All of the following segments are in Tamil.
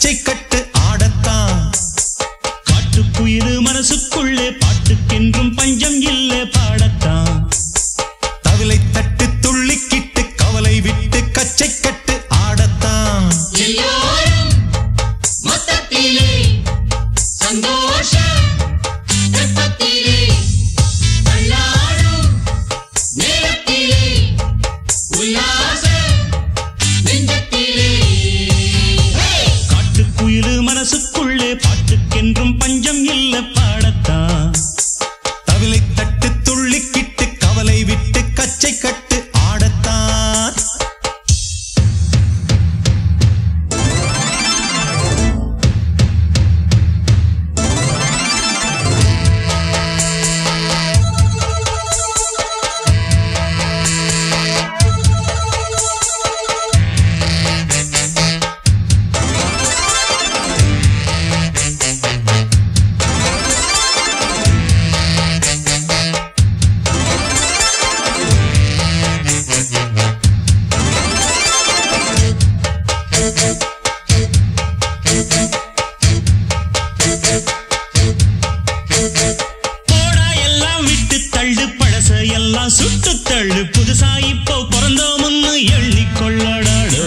தட்டு துள்ளிக்கிட்டு கவலை விட்டு கச்சை கட்டு எல்லாம் சுட்டு தள்ளு. புதுசா இப்போ பிறந்தோம்னு எள்ளி கொள்ளடாடு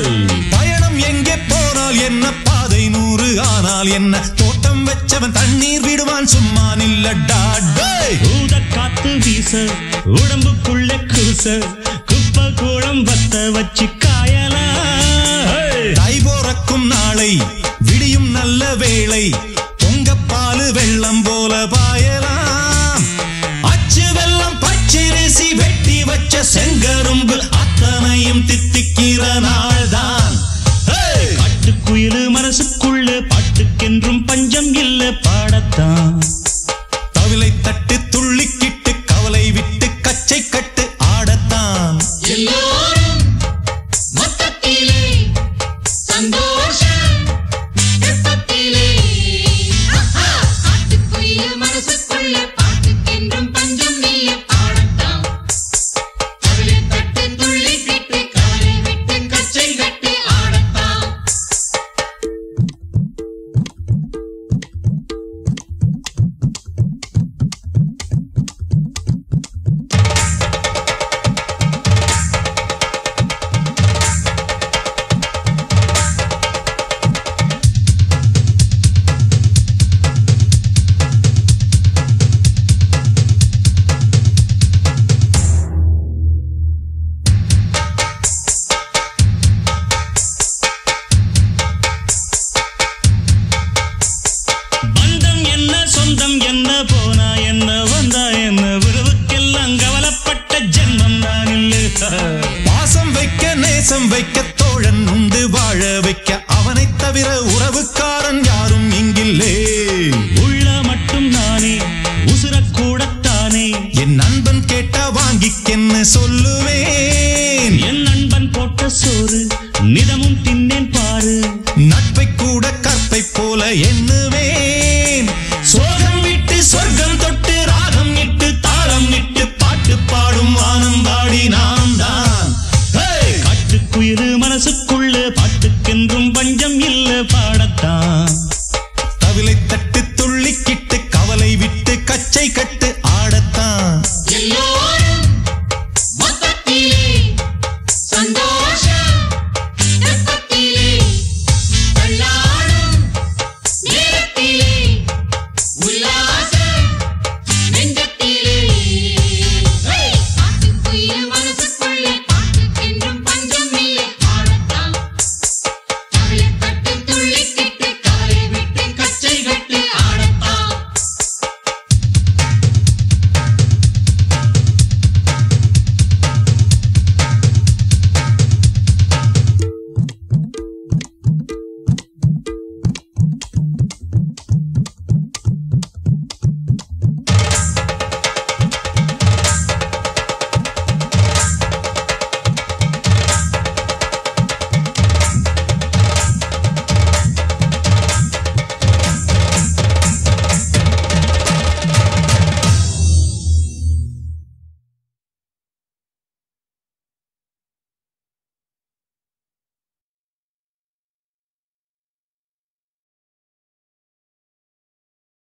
பயணம் எங்கே போனால் என்ன? பாதை நூறு. ஆனால் என்ன? தோட்டம் வச்சவன் தண்ணீர் விடுவான். சும்மா நில்லடா. ஊத காத்து வீச உடம்புக்குள்ள கூச குப்பை கூடம் வத்த வச்சு காயலா. தை போறக்கும் நாளை விடியும் நல்ல வேளை பொங்கப்பாலு வெள்ளம் போல பாயலாம். அச்சு வெள்ளம் பச்சரிசி வெட்டி வச்ச செங்கரும்பு நேசம் வைக்க தோழன் உண்டு வாழ வைக்க அவனைத் தவிர உறவுக்காரன் யாரும் இங்கில்லே. உள்ள மட்டும் நானே உசுரக்கூடத்தானே என் நண்பன் கேட்டா வாங்கிக்கென்னு சொல்லுவேன்? என் நண்பன் போட்ட சோறு நிதமும் தின்னேன் பாரு. நட்பை கூட கற்பை போல எண்ணுவேன்.